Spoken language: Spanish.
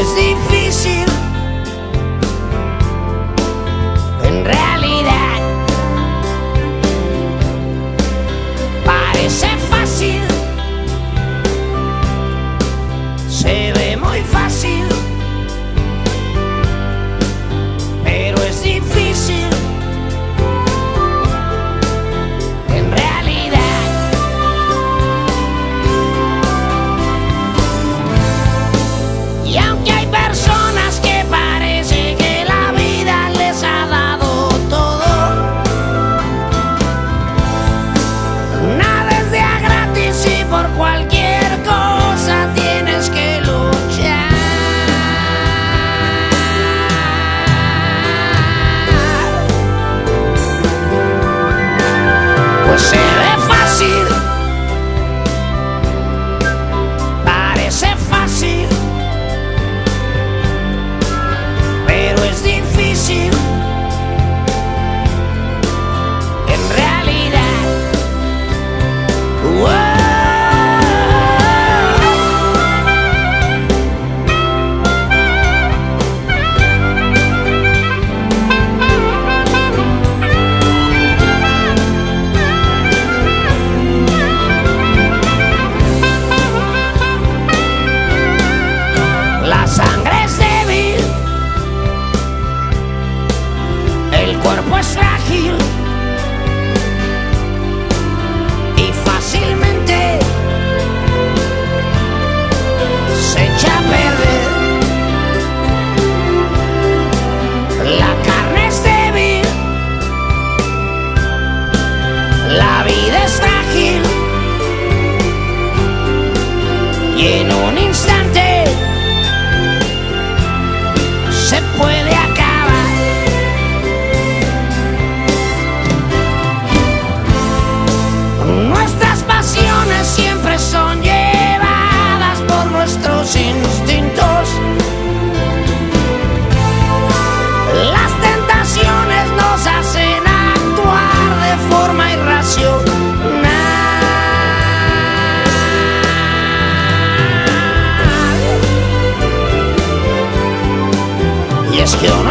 es difícil. En realidad, parece fácil. Se ve muy fácil. Es